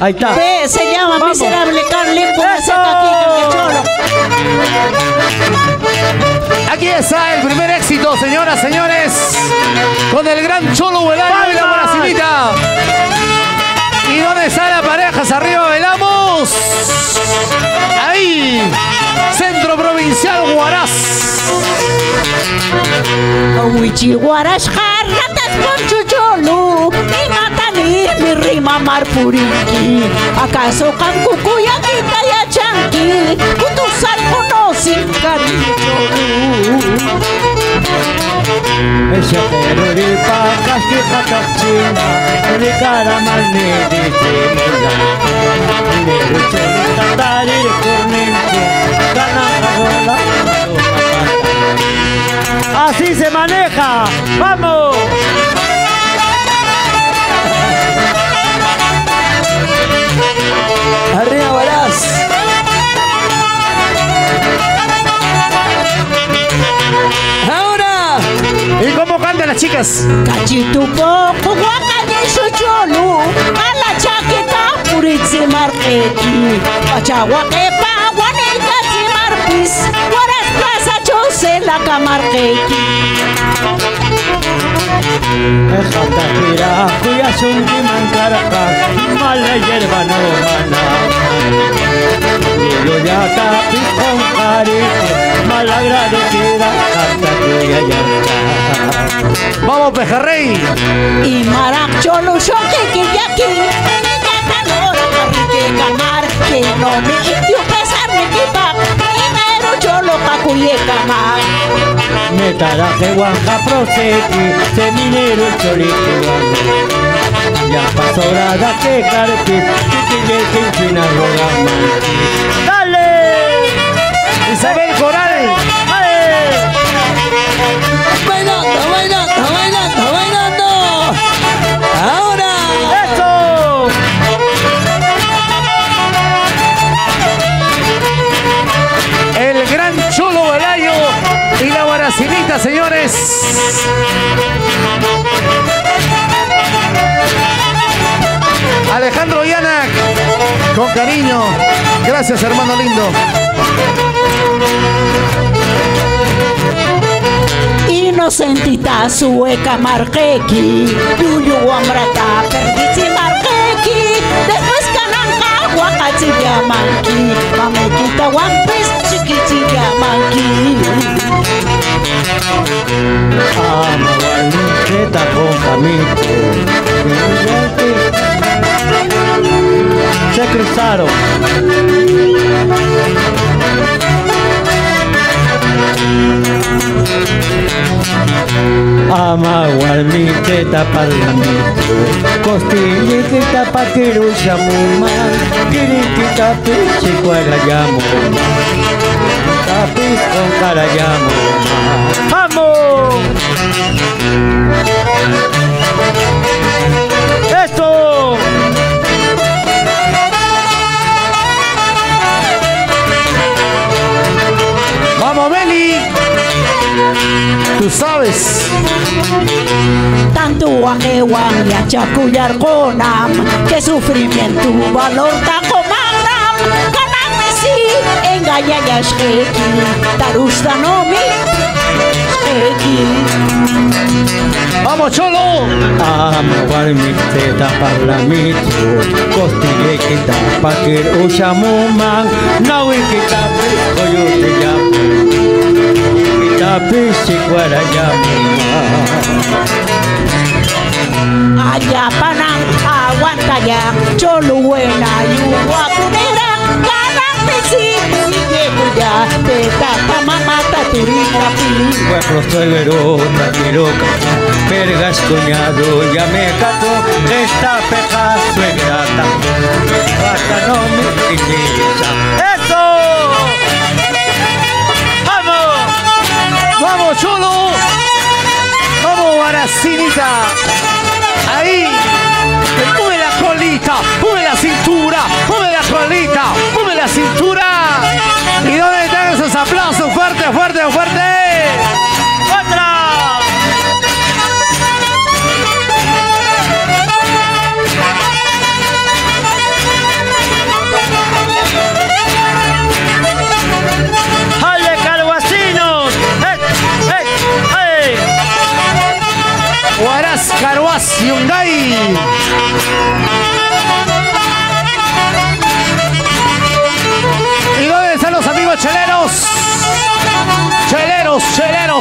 Ahí está. Ve, se llama Vamos. miserable Carlin ¡Eso! Aquí está el primer éxito, señoras, señores, con el gran Cholo Huelayo y la. Guaracinita. ¿Y dónde está la pareja? Arriba bailamos. Ahí, Centro Provincial Huaraz. Wichi guarash jarratas y matani mi rima marpurinki acaso kankukuya kita ya kutusal kuno sin cariño Ese teruripa castica cachina, de cara malnedi semula. Nero chelita tari cornente, gana bola. Así se maneja, vamos. Chicas? Cachitu poco guacani chucholu a la chaqueta puritzi marqueti pachagua que pa casi marpis guaras plaza chose la camarqueti Ejata gira, cuya sunki mancaraka, mala hierba no mana. Yo ya tapis Vamos, Pejarrey. y marac cholo shoke que ni catanora que camar que no me indio pesar ni kipa primero cholo cacuye camar Me taraje guanja proseki, seminero el chorique Ya pasó grada que carpi, chiquille que infina rogama. ¡Dale! Isabel Coral. Cariño. Gracias, hermano lindo. Inocentita sueca marquequi Yuyu amrata perdisi marquequi Después cananca guacachi yamanqui Mamequita guampis chiquichi Ama guarniqueta parlamento. Costillita pa' kirusha muman. Kiriquita pichi cuagarayamo. Tapis con carayamo. Tanto guajewan y achacuyar conam Que sufrimiento valor taco magram Caname si engaña ya sheki Tarusta no mi sheki Vamos, Cholo. Ama guarniqueta parlamento. Costillita pa' kirusha muman. Nahuiquita pico yo te llamo. Kita pichi cuarayamo. Allá panam aguanta ya Cholo buena y guapunera Caname si Llego ya Te tata mamata turita pili Pueblo suegro, quiero Vergas cuñado, ya me cató Esta peja suegra Hasta no me quisiera ¡Eso! ¡Vamos! Vamos, Cholo. Vamos, Guaracinita. Ahí. Mueve la colita, mueve la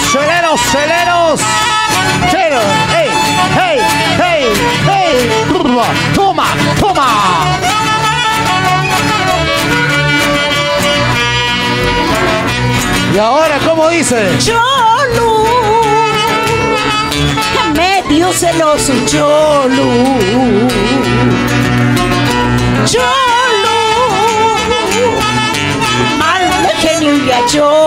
celeros, celeros, celeros. Celeros, hey, hey, hey, hey. Toma, toma. Y ahora, ¿cómo dice? Yo no. Medio celoso, yo no. Yo no. Mal de genio y a yo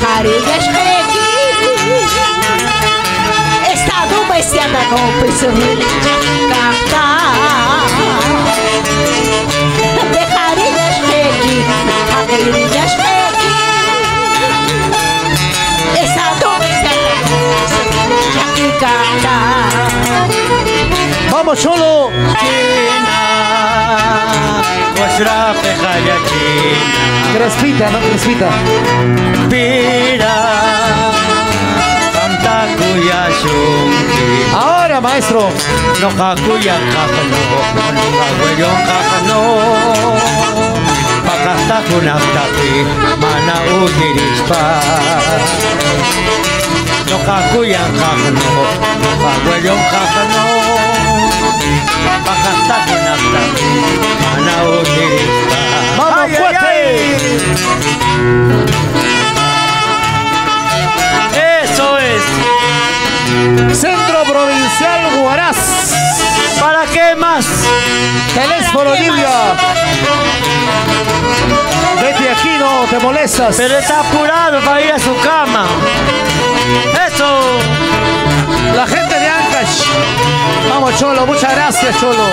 raparigas peguei de mais De não preciso captar Raparigas peguei Raparigas peguei Estado mais cedo não preciso captar Vamos, chulo! Pejaya china Crespita, ¿no? Crespita. Pira shunki Ahora, maestro. No kakuya kakano No kakuyon kakano Pakasta kunaktapi Mana utirispa No. Kakuya kakano No kakuyon kakano Pakasta kunaktapi Mana utirispa Eso es. Centro Provincial Huaraz. ¿Para qué más? Teléfono qué Livia. Vete aquí, no te molestas. Pero está apurado para ir a su cama. Eso. La gente de Ancash. Vamos, Cholo. Muchas gracias, Cholo.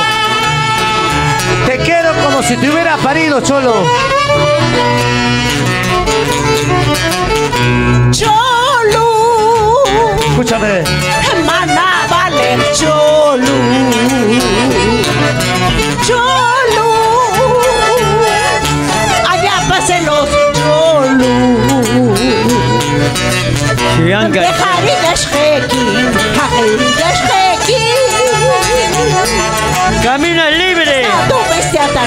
Te quiero como si te hubiera parido, Cholo. Cholu. Escúchame. Mana vale Cholu. Cholu. Allá pasen los Cholu.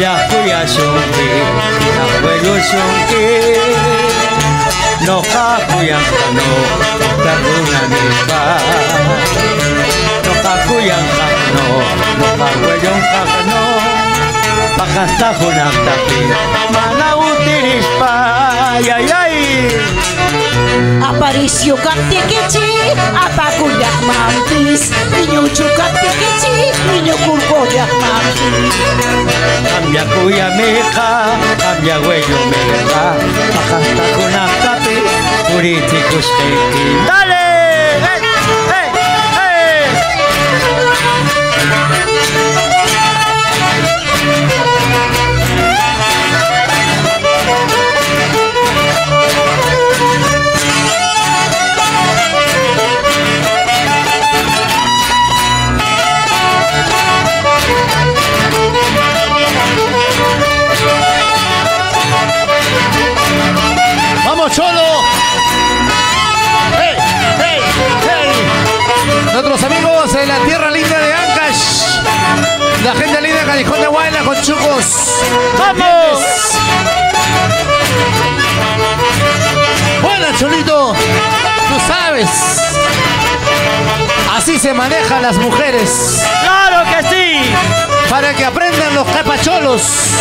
야구야 쇼기 나외고 쇼기 너 하구야 너 따구나니까 너 하구야 너너 하구야 너 바깥다 호남다피 마나우 티리파 야야이 Apa risio kapti kecil Apa kudak mampis Minyo cukat kecil Minyo kurkodak mampis Kamja kuya meka Kamja weyo meka Pakasta kunakati Puriti kuspeki Dale! Dale! La gente linda Callejón de Guayla con chucos. ¡Vamos! Buena, Cholito. Tú sabes. Así se manejan las mujeres. ¡Claro que sí! Para que aprendan los capacholos.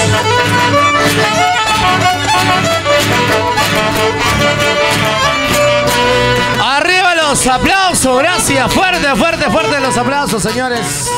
Arriba los aplausos, gracias. Fuerte, fuerte, fuerte los aplausos, señores.